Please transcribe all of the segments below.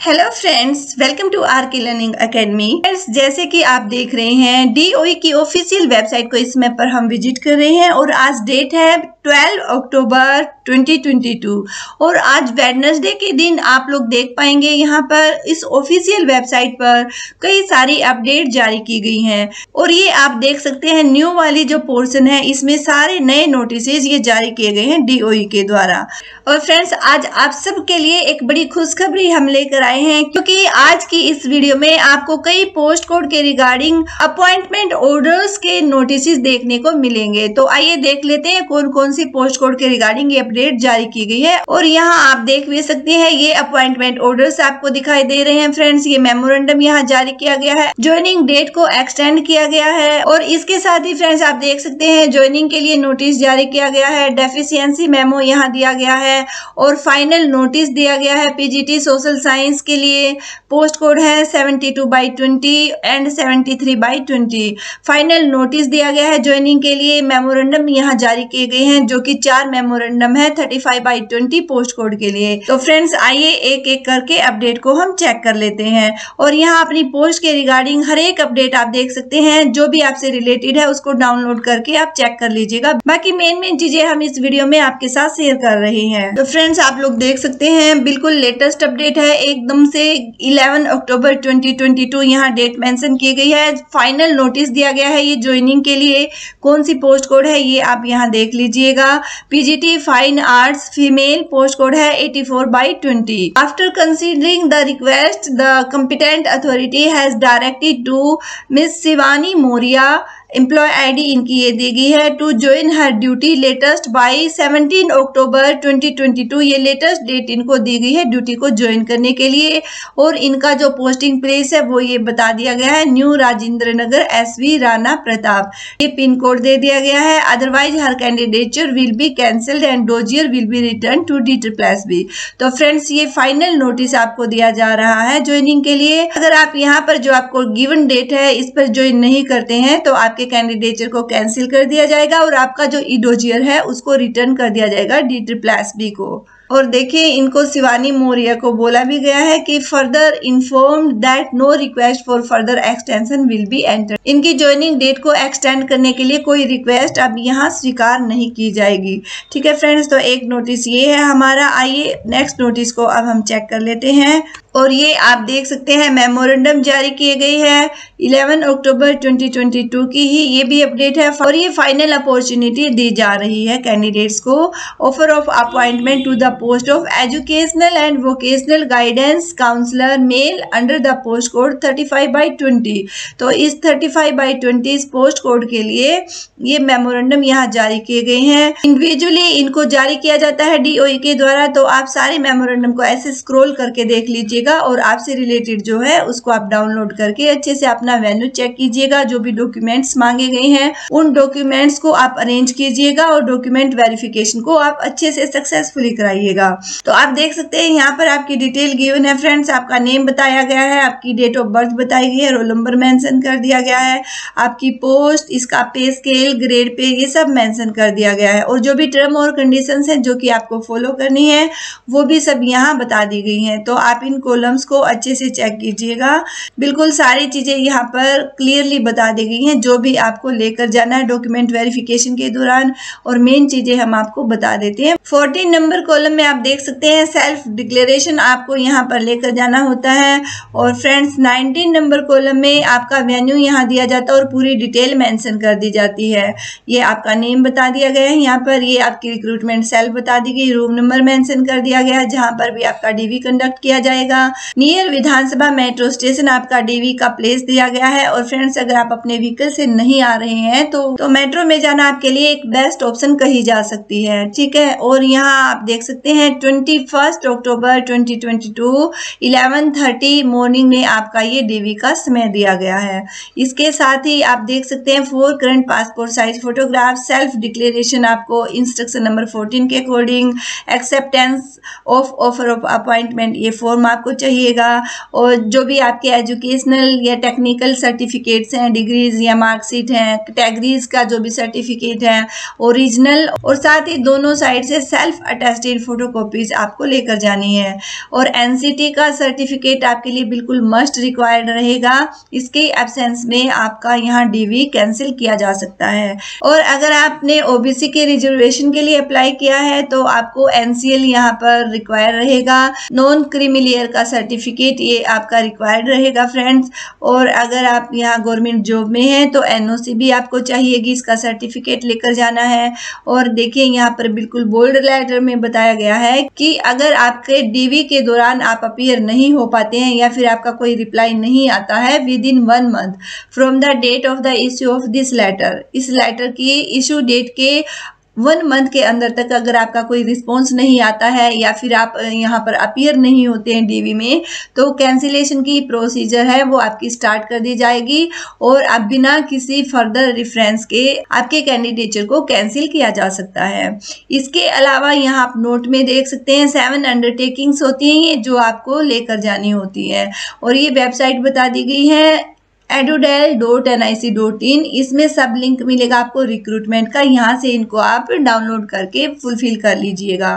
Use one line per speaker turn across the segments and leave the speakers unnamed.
Hello friends welcome to R K learning academy friends जैसे कि आप देख रहे हैं डीओई की ऑफिशियल वेबसाइट को इस मैप पर हम विज़िट कर रहे हैं और आज डेट है 12 अक्टूबर 2022 और आज वेडनेसडे के दिन आप लोग देख पाएँगे यहाँ पर इस ऑफिशियल वेबसाइट पर कई सारी अपडेट जारी की गई हैं और ये आप देख सकते हैं न्यू वाली जो पोर्शन है, इसमें सारे नए नोटिस ये जारी किए गए हैं डीओई के द्वारा। और फ्रेंड्स आज आप सबके लिए एक बड़ी खुशखबरी हम लेकर आए हैं, क्योंकि आज की इस वीडियो में आपको कई पोस्ट कोड के रिगार्डिंग अपॉइंटमेंट ऑर्डर्स के नोटिस देखने को मिलेंगे। तो आइए देख लेते हैं कौन कौन सी पोस्ट कोड के रिगार्डिंग ये अपडेट जारी की गई है। और यहाँ आप देख भी सकते हैं, ये अपॉइंटमेंट ऑर्डर्स आपको दिखाई दे रहे हैं फ्रेंड्स ये मेमोरेंडम यहाँ जारी किया गया है। ज्वाइनिंग डेट को एक्सटेंड किया गया है। और इसके साथ ही फ्रेंड्स आप देख सकते हैं ज्वाइनिंग के लिए नोटिस जारी किया गया है। डेफिशियंसी मेमो यहाँ दिया गया है। और फाइनल नोटिस दिया गया है। पीजीटी सोशल साइंस साइंस के लिए पोस्ट कोड है 72 two by twenty and 73 three by twenty final notice दिया गया है ज्वाइनिंग के लिए मेमोरेंडम यहाँ जारी किए गए हैं जो कि चार मेमोरेंडम है 35 बाई ट्वेंटी पोस्ट कोड के लिए. तो फ्रेंड्स आइए एक एक करके अपडेट को हम चेक कर लेते हैं और यहाँ अपनी पोस्ट के रिगार्डिंग हर एक अपडेट आप देख सकते हैं, जो भी आपसे रिलेटेड है उसको डाउनलोड करके आप चेक कर लीजिएगा। बाकी मेन मेन चीज़ें हम इस वीडियो में आपके साथ शेयर कर रहे हैं। तो फ्रेंड्स आप लोग देख सकते हैं, बिल्कुल लेटेस्ट अपडेट है, एक एकदम से 11 अक्टूबर 2022 यहाँ डेट मेंशन की गई है। फाइनल नोटिस दिया गया है ये ज्वाइनिंग के लिए। कौन सी पोस्ट कोड है ये आप यहाँ देख लीजिएगा। PGT fine arts female post code है 84 four by twenty after considering the request the competent authority has directed to miss Shivani Maurya employ ID इनकी ये दी गई है to join her duty latest by 17 October 2022 ये latest date इनको दी गई है ड्यूटी को ज्वाइन करने के लिए। और इनका जो पोस्टिंग प्लेस है, वो ये बता दिया गया है न्यू राजेंद्र नगर एस राणा प्रताप ये पिन कोड दे दिया गया है। Otherwise her candidature will be cancelled and dossier will be return to D plus B तो फ्रेंड्स ये फाइनल नोटिस आपको दिया जा रहा है ज्वाइनिंग के लिए। अगर आप यहाँ पर जो आपको गिवन डेट है, इस पर ज्वाइन नहीं करते हैं तो आपके कैंडिडेचर को कैंसिल कर दिया जाएगा और आपका जो इडोजियर है, उसको रिटर्न कर दिया जाएगा डी ट्रिपल एस बी को। और देखिए, इनको शिवानी मौर्य को बोला भी गया है कि further inform that no request for further extension will be enter इनकी ज्वाइनिंग डेट को एक्सटेंड करने के लिए कोई रिक्वेस्ट अब यहाँ स्वीकार नहीं की जाएगी। ठीक है फ्रेंड्स तो एक नोटिस ये है हमारा। आइए नेक्स्ट नोटिस को अब हम चेक कर लेते हैं। और ये आप देख सकते हैं मेमोरेंडम जारी किए गई है। 11 अक्टूबर 2022 की ही ये भी अपडेट है। और ये फाइनल अपॉर्चुनिटी दी जा रही है कैंडिडेट्स को। Offer of appointment to the post of educational and vocational guidance counsellor male under the post code 35 by 20 तो इस 35 बाई 20 इस पोस्ट कोड के लिए ये मेमोरेंडम यहाँ जारी किए गए हैं। इंडिविजुअली इनको जारी किया जाता है डीओई के द्वारा। तो आप सारे मेमोरेंडम को ऐसे स्क्रोल करके देख लीजिएगा और आपसे रिलेटेड जो है उसको आप डाउनलोड करके अच्छे से अपना वेन्यू चेक कीजिएगा। जो भी डॉक्यूमेंट्स मांगे गए हैं। उन डॉक्यूमेंट्स को आप अरेंज कीजिएगा और डॉक्यूमेंट वेरिफिकेशन को आप अच्छे से सक्सेसफुली कराइएगा। तो आप देख सकते हैं, यहाँ पर आपकी डिटेल गिवन है फ्रेंड्स आपका नेम बताया गया है, आपकी डेट ऑफ़ बर्थ बताई गई है रोल नंबर मैंशन कर दिया गया है, आपकी पोस्ट इसका पे स्केल ग्रेड पे ये सब मैंशन कर दिया गया है। और जो भी टर्म और कंडीशन है जो कि आपको फॉलो करनी है, वो भी सब यहाँ बता दी गई है। तो आप इन कॉलम्स को अच्छे से चेक कीजिएगा। बिल्कुल सारी चीज़ें यहाँ पर क्लियरली बता दी गई हैं। जो भी आपको लेकर जाना है डॉक्यूमेंट वेरिफिकेशन के दौरान। और मेन चीज़ें हम आपको बता देते हैं। फोर्टीन नंबर कॉलम में आप देख सकते हैं सेल्फ डिक्लेरेशन आपको यहाँ पर लेकर जाना होता है। और फ्रेंड्स नाइनटीन नंबर कॉलम में आपका वेन्यू यहाँ दिया जाता है और पूरी डिटेल मैंशन कर दी जाती है। ये आपका नेम बता दिया गया है। यहाँ पर ये आपकी रिक्रूटमेंट सेल्फ बता दी गई रूम नंबर मैंशन कर दिया गया है, जहाँ पर भी आपका डीवी कंडक्ट किया जाएगा। नियर विधानसभा मेट्रो स्टेशन आपका डीवी का प्लेस दिया गया है। और फ्रेंड्स अगर आप अपने व्हीकल से नहीं आ रहे हैं तो तो मेट्रो में जाना आपके लिए एक बेस्ट ऑप्शन कही जा सकती है। ठीक है? और यहाँ आप देख सकते हैं twenty first October twenty twenty two eleven thirty morning में आपका ये डीवी का समय दिया गया है। इसके साथ ही आप देख सकते हैं four current passport size photograph self declaration आपको इंस्ट्रक्शन नंबर फोर्टीन के according acceptance of offer of appointment ये फॉर्म आपको चाहिएगा। और जो भी आपके एजुकेशनल या टेक्निकल सर्टिफिकेट्स हैं डिग्रीज या मार्कशीट हैं कैटेगरीज का जो भी सर्टिफिकेट है ओरिजिनल और साथ ही दोनों साइड से सेल्फ अटेस्टेड फ़ोटो कॉपीज आपको लेकर जानी है। और एनसीटी का सर्टिफिकेट आपके लिए बिल्कुल मस्ट रिक्वायर्ड रहेगा। इसके एबसेंस में आपका यहाँ डीवी कैंसिल किया जा सकता है। और अगर आपने ओबीसी के रिजर्वेशन के लिए अप्लाई किया है तो आपको एनसीएल यहाँ पर रिक्वायर रहेगा। नॉन क्रिमिलियर का सर्टिफिकेट ये आपका रिक्वायर्ड रहेगा फ्रेंड्स और अगर आप यहाँ गवर्नमेंट जॉब में हैं तो एनओसी भी आपको चाहिएगी इसका सर्टिफिकेट लेकर जाना है। और देखिए, यहाँ पर बिल्कुल बोल्ड लेटर में बताया गया है कि अगर आपके डीवी के दौरान आप अपीयर नहीं हो पाते हैं या फिर आपका कोई रिप्लाई नहीं आता है within one month from the date of the issue of this letter इस लेटर की इशू डेट के वन मंथ के अंदर तक अगर आपका कोई रिस्पॉन्स नहीं आता है या फिर आप यहाँ पर अपीयर नहीं होते हैं डीवी में तो कैंसिलेशन की प्रोसीजर है, वो आपकी स्टार्ट कर दी जाएगी और आप बिना किसी फर्दर रेफरेंस के आपके कैंडिडेचर को कैंसिल किया जा सकता है। इसके अलावा यहाँ आप नोट में देख सकते हैं सेवन अंडरटेकिंग्स होती हैं जो आपको लेकर जानी होती है। और ये वेबसाइट बता दी गई है edudel dot N I C dot in इसमें सब लिंक मिलेगा आपको रिक्रूटमेंट का। यहाँ से इनको आप डाउनलोड करके फुलफिल कर लीजिएगा।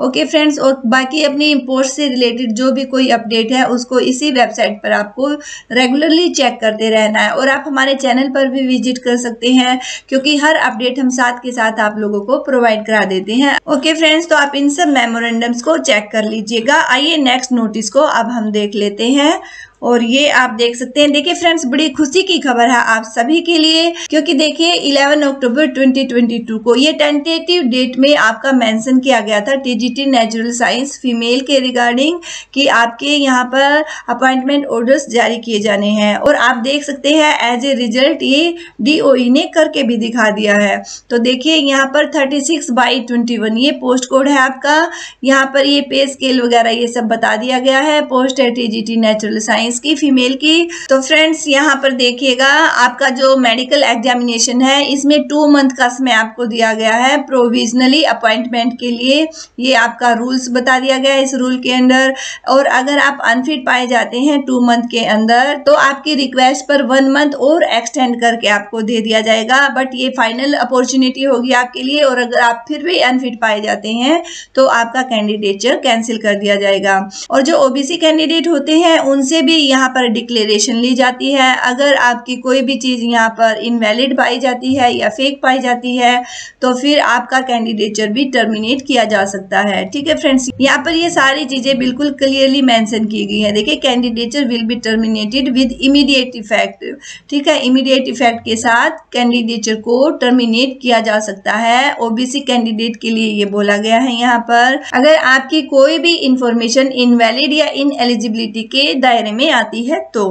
ओके फ्रेंड्स और बाकी अपनी पोस्ट से रिलेटेड जो भी कोई अपडेट है, उसको इसी वेबसाइट पर आपको रेगुलरली चेक करते रहना है। और आप हमारे चैनल पर भी विज़िट कर सकते हैं, क्योंकि हर अपडेट हम साथ के साथ आप लोगों को प्रोवाइड करा देते हैं। ओके फ्रेंड्स तो आप इन सब मेमोरेंडम्स को चेक कर लीजिएगा। आइए नेक्स्ट नोटिस को अब हम देख लेते हैं। और ये आप देख सकते हैं। देखिए फ्रेंड्स, बड़ी खुशी की खबर है आप सभी के लिए, क्योंकि देखिए 11 अक्टूबर 2022 को ये टेंटेटिव डेट में आपका मेंशन किया गया था टीजीटी नेचुरल साइंस फीमेल के रिगार्डिंग कि आपके यहाँ पर अपॉइंटमेंट ऑर्डर्स जारी किए जाने हैं। और आप देख सकते हैं एज ए रिज़ल्ट ये डीओई e ने करके भी दिखा दिया है। तो देखिए, यहाँ पर 36 सिक्स बाई ट्वेंटी ये पोस्ट कोड है आपका। यहाँ पर ये पे स्केल वगैरह ये सब बता दिया गया है। पोस्ट है टी नेचुरल साइंस की फीमेल की। तो फ्रेंड्स यहाँ पर देखिएगा, आपका जो मेडिकल एग्जामिनेशन है, इसमें टू मंथ का समय आपको दिया गया है प्रोविजनली अपॉइंटमेंट के लिए। ये आपका रूल्स बता दिया गया है इस रूल के अंदर। और अगर आप अनफिट पाए जाते हैं टू मंथ के अंदर तो आपकी रिक्वेस्ट पर वन मंथ और एक्सटेंड करके आपको दे दिया जाएगा। बट ये फाइनल अपॉर्चुनिटी होगी आपके लिए और अगर आप फिर भी अनफिट पाए जाते हैं तो आपका कैंडिडेचर कैंसिल कर दिया जाएगा। और जो ओबीसी कैंडिडेट होते हैं, उनसे भी यहाँ पर डिक्लेरेशन ली जाती है। अगर आपकी कोई भी चीज़ यहाँ पर इनवैलिड पाई जाती है या फेक पाई जाती है तो फिर आपका कैंडिडेचर भी टर्मिनेट किया जा सकता है। ठीक है फ्रेंड्स यहाँ पर ये सारी चीज़ें बिल्कुल क्लियरली मेंशन की गई है। देखिए candidature will be terminated with immediate effect ठीक है? इमीडिएट इफ़ेक्ट के साथ कैंडिडेचर को टर्मिनेट किया जा सकता है। ओबीसी कैंडिडेट के लिए ये बोला गया है यहाँ पर। अगर आपकी कोई भी इंफॉर्मेशन इनवैलिड या इन एलिजिबिलिटी के दायरे में आती है तो।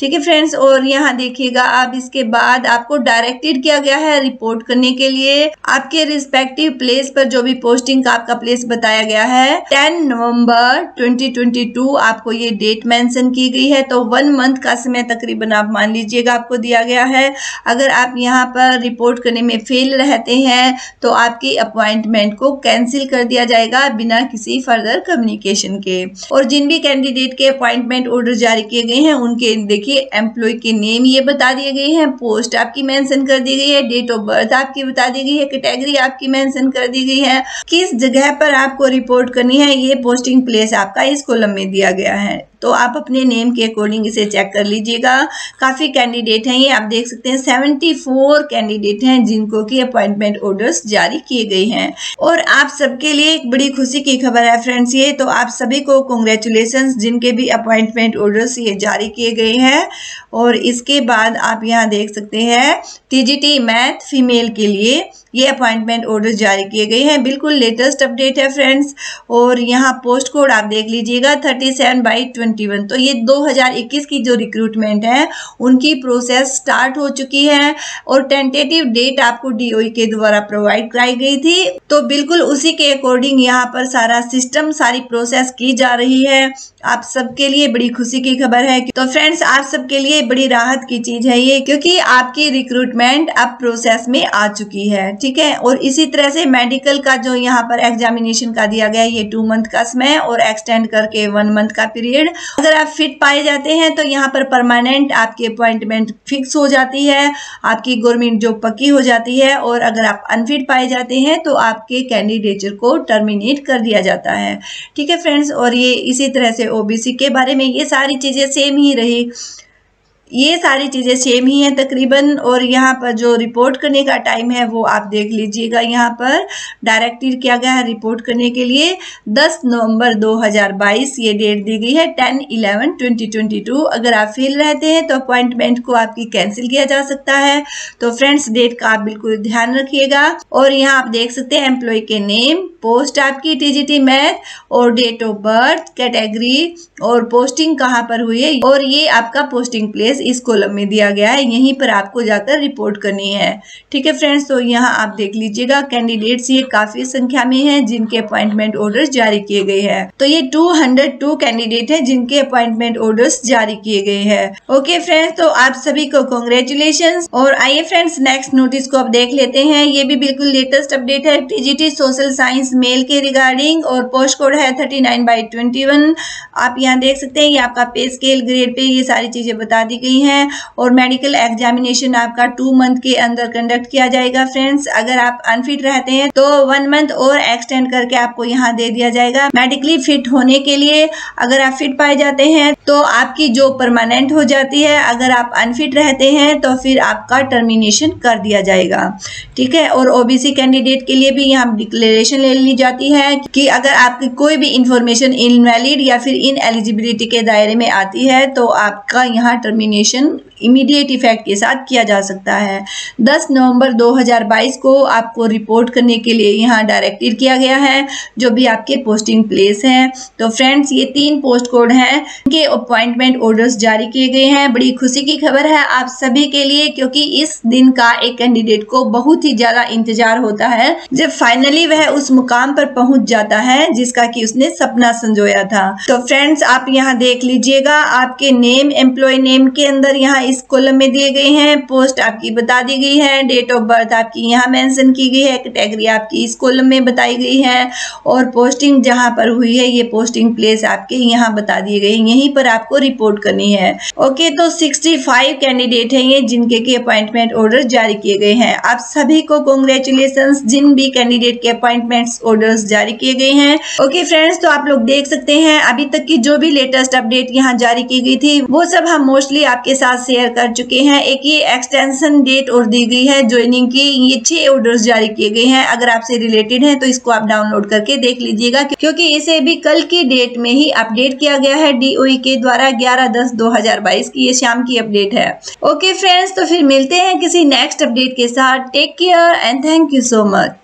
ठीक है फ्रेंड्स और यहाँ देखिएगा, अब इसके बाद आपको डायरेक्टेड किया गया है रिपोर्ट करने के लिए। आपके रिस्पेक्टिव प्लेस पर जो भी पोस्टिंग का आपका प्लेस बताया गया है 10 नवंबर 2022 आपको ये डेट मेंशन की गई है। तो वन मंथ का समय तकरीबन आप मान लीजिएगा आपको दिया गया है। अगर आप यहाँ पर रिपोर्ट करने में फेल रहते हैं तो आपकी अपॉइंटमेंट को कैंसिल कर दिया जाएगा बिना किसी फर्दर कम्युनिकेशन के। और जिन भी कैंडिडेट के अपॉइंटमेंट ऑर्डर जारी किए गए हैं, उनके, देखिए एम्प्लॉय के नेम ये बता दिए गए हैं पोस्ट आपकी मेंशन कर दी गई है डेट ऑफ़ बर्थ आपकी बता दी गई है कैटेगरी आपकी मेंशन कर दी गई है, किस जगह पर आपको रिपोर्ट करनी है, ये पोस्टिंग प्लेस आपका इस कॉलम में दिया गया है। तो आप अपने नेम के अकॉर्डिंग इसे चेक कर लीजिएगा। काफ़ी कैंडिडेट हैं ये। आप देख सकते हैं सेवेंटी फोर कैंडिडेट हैं जिनको की अपॉइंटमेंट ऑर्डर्स जारी किए गए हैं। और आप सबके लिए एक बड़ी खुशी की खबर है फ्रेंड्स ये। तो आप सभी को कॉन्ग्रेचुलेसन जिनके भी अपॉइंटमेंट ऑर्डर्स ये जारी किए गए हैं। और इसके बाद आप यहाँ देख सकते हैं टीजीटी मैथ फीमेल के लिए ये अपॉइंटमेंट ऑर्डर जारी किए गए हैं। बिल्कुल लेटेस्ट अपडेट है फ्रेंड्स। और यहाँ पोस्ट कोड आप देख लीजिएगा thirty seven by twenty one तो ये 2021 की जो रिक्रूटमेंट है, उनकी प्रोसेस स्टार्ट हो चुकी है और टेंटेटिव डेट आपको डीओई के द्वारा प्रोवाइड कराई गई थी। तो बिल्कुल उसी के अकॉर्डिंग यहाँ पर सारा सिस्टम सारी प्रोसेस की जा रही है। आप सबके लिए बड़ी खुशी की खबर है। तो फ्रेंड्स, आप सबके लिए बड़ी राहत की चीज़ है ये, क्योंकि आपकी रिक्रूटमेंट अब प्रोसेस में आ चुकी है। ठीक है? और इसी तरह से मेडिकल का जो यहाँ पर एग्जामिनेशन का दिया गया, ये टू मंथ का समय और एक्सटेंड करके वन मंथ का पीरियड अगर आप फिट पाए जाते हैं तो यहाँ पर परमानेंट आपकी अपॉइंटमेंट फिक्स हो जाती है, आपकी गवर्नमेंट जॉब पक्की हो जाती है और अगर आप अनफिट पाए जाते हैं तो आपके कैंडिडेचर को टर्मिनेट कर दिया जाता है। ठीक है फ्रेंड्स और ये इसी तरह से ओबीसी के बारे में ये सारी चीज़ें सेम ही रही। ये सारी चीज़ें सेम ही हैं तकरीबन, और यहाँ पर जो रिपोर्ट करने का टाइम है वो आप देख लीजिएगा यहाँ पर। डायरेक्टिव किया गया है रिपोर्ट करने के लिए। 10 नवंबर 2022 ये डेट दी गई है 10 11 2022 अगर आप फेल रहते हैं तो अपॉइंटमेंट को आपकी कैंसिल किया जा सकता है। तो फ्रेंड्स डेट का आप बिल्कुल ध्यान रखिएगा। और यहाँ आप देख सकते हैं एम्प्लॉय के नेम पोस्ट आपकी टीजीटी मैथ और डेट ऑफ़ बर्थ कैटेगरी और पोस्टिंग कहाँ पर हुई है। और ये आपका पोस्टिंग प्लेस इस कॉलम में दिया गया है। यहीं पर आपको जाकर रिपोर्ट करनी है। ठीक है फ्रेंड्स तो यहाँ आप देख लीजिएगा कैंडिडेट्स ये काफ़ी संख्या में हैं जिनके अपॉइंटमेंट ऑर्डर्स जारी किए गए हैं। तो ये 202 कैंडिडेट हैं जिनके अपॉइंटमेंट ऑर्डर्स जारी किए गए हैं। ओके फ्रेंड्स तो आप सभी को कॉन्ग्रेचुलेशन और आइए फ्रेंड्स नेक्स्ट नोटिस को आप देख लेते हैं। ये भी बिल्कुल लेटेस्ट अपडेट है। टीजीटी सोशल साइंस मेल के रिगार्डिंग और पोस्ट कोड है thirty nine by twenty one आप यहाँ देख सकते हैं, ये आपका पे स्केल ग्रेड पे ये सारी चीज़ें बता दी गई हैं और मेडिकल एग्जामिनेशन आपका टू मंथ के अंदर कंडक्ट किया जाएगा। फ्रेंड्स अगर आप अनफिट रहते हैं तो वन मंथ और एक्सटेंड करके आपको यहाँ दे दिया जाएगा। मेडिकली फिट होने के लिए अगर आप फिट पाए जाते हैं तो आपकी जो परमानेंट हो जाती है। अगर आप अनफिट रहते हैं तो फिर आपका टर्मिनेशन कर दिया जाएगा। ठीक है? और ओबीसी कैंडिडेट के लिए भी यहाँ डिक्लेरेशन ले ली जाती है कि अगर आपकी कोई भी इंफॉर्मेशन इनवैलिड या फिर इन एलिजिबिलिटी के दायरे में आती है तो आपका यहाँ टर्मिनेशन combination इमीडिएट इफ़ेक्ट के साथ किया जा सकता है। 10 नवंबर 2022 को आपको रिपोर्ट करने के लिए यहाँ डायरेक्टेड किया गया है, जो भी आपके पोस्टिंग प्लेस हैं। तो फ्रेंड्स ये तीन पोस्ट कोड हैं, इनके अपॉइंटमेंट ऑर्डर्स जारी किए गए हैं। बड़ी खुशी की खबर है आप सभी के लिए, क्योंकि इस दिन का एक कैंडिडेट को बहुत ही ज़्यादा इंतज़ार होता है। जब फाइनली वह उस मुकाम पर पहुँच जाता है, जिसका कि उसने सपना संजोया था। तो फ्रेंड्स आप यहाँ देख लीजिएगा, आपके नेम एम्प्लॉय नेम के अंदर यहाँ इस कॉलम में दिए गए हैं पोस्ट आपकी बता दी गई है डेट ऑफ़ बर्थ आपकी यहाँ मेंशन की गई है कैटेगरी आपकी इस कॉलम में बताई गई है, और पोस्टिंग जहाँ पर हुई है, ये पोस्टिंग प्लेस आपके यहाँ बता दिए गए हैं, यहीं पर आपको रिपोर्ट करनी है। ओके तो 65 कैंडिडेट हैं ये, जिनके की अपॉइंटमेंट ऑर्डर जारी किए गए हैं। आप सभी को कॉन्ग्रेचुलेसन जिन भी कैंडिडेट के अपॉइंटमेंट ऑर्डर जारी किए गए हैं। ओके फ्रेंड्स तो आप लोग देख सकते हैं, अभी तक की जो भी लेटेस्ट अपडेट यहाँ जारी की गई थी, वो सब हम मोस्टली आपके साथ शेयर कर चुके हैं। एक ये एक्सटेंशन डेट और दी गई है ज्वाइनिंग की। ये छह ऑर्डर्स जारी किए गए हैं। अगर आपसे रिलेटेड है तो इसको आप डाउनलोड करके देख लीजिएगा, क्योंकि इसे भी कल की डेट में ही अपडेट किया गया है डीओई के द्वारा ग्यारह दस दो हज़ार बाईस की। ये शाम की अपडेट है। ओके फ्रेंड्स तो फिर मिलते हैं किसी नेक्स्ट अपडेट के साथ। Take care and thank you so much